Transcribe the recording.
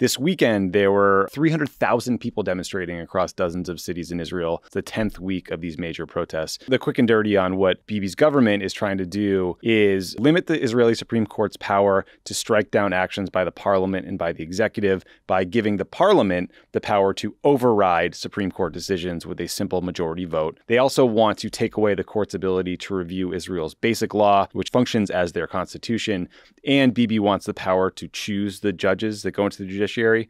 This weekend, there were 300,000 people demonstrating across dozens of cities in Israel. It's the 10th week of these major protests. The quick and dirty on what Bibi's government is trying to do is limit the Israeli Supreme Court's power to strike down actions by the parliament and by the executive by giving the parliament the power to override Supreme Court decisions with a simple majority vote. They also want to take away the court's ability to review Israel's basic law, which functions as their constitution. And Bibi wants the power to choose the judges that go into the judiciary beneficiary.